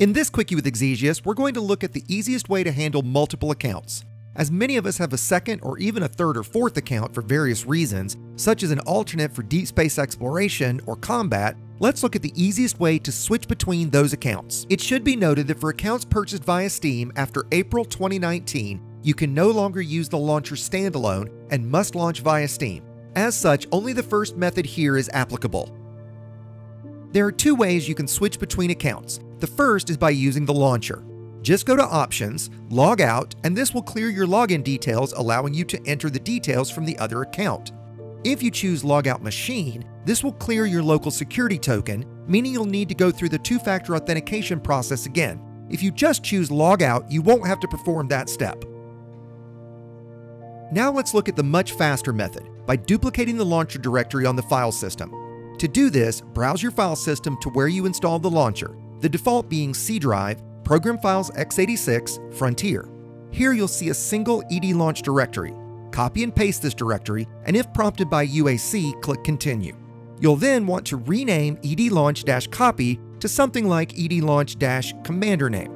In this Quickie with Exigeous, we're going to look at the easiest way to handle multiple accounts. As many of us have a second or even a third or fourth account for various reasons, such as an alternate for deep space exploration or combat, let's look at the easiest way to switch between those accounts. It should be noted that for accounts purchased via Steam after April 2019, you can no longer use the launcher standalone and must launch via Steam. As such, only the first method here is applicable. There are two ways you can switch between accounts. The first is by using the launcher. Just go to Options, log out, and this will clear your login details, allowing you to enter the details from the other account. If you choose Logout Machine, this will clear your local security token, meaning you'll need to go through the two-factor authentication process again. If you just choose Logout, you won't have to perform that step. Now let's look at the much faster method, by duplicating the launcher directory on the file system. To do this, browse your file system to where you installed the launcher, the default being C drive, Program Files x86, Frontier. Here you'll see a single ED launch directory. Copy and paste this directory, and if prompted by UAC, click Continue. You'll then want to rename edlaunch-copy to something like edlaunch-commander name.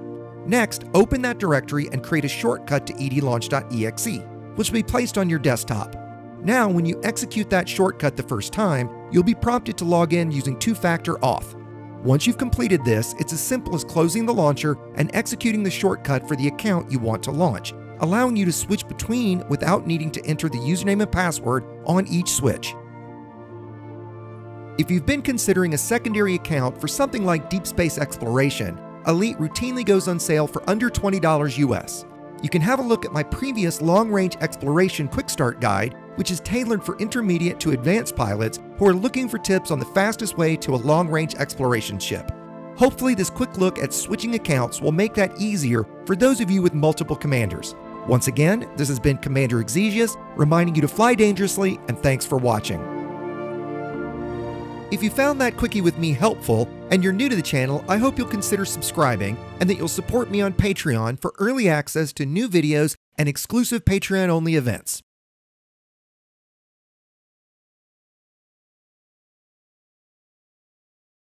Next, open that directory and create a shortcut to edlaunch.exe, which will be placed on your desktop. Now, when you execute that shortcut the first time, you'll be prompted to log in using two-factor auth. Once you've completed this, it's as simple as closing the launcher and executing the shortcut for the account you want to launch, allowing you to switch between without needing to enter the username and password on each switch. If you've been considering a secondary account for something like deep space exploration, Elite routinely goes on sale for under $20 US. You can have a look at my previous long range exploration quick start guide which is tailored for intermediate to advanced pilots who are looking for tips on the fastest way to a long range exploration ship. Hopefully, this quick look at switching accounts will make that easier for those of you with multiple commanders. Once again, this has been Commander Exigeous, reminding you to fly dangerously, and thanks for watching. If you found that quickie with me helpful and you're new to the channel, I hope you'll consider subscribing and that you'll support me on Patreon for early access to new videos and exclusive Patreon only events.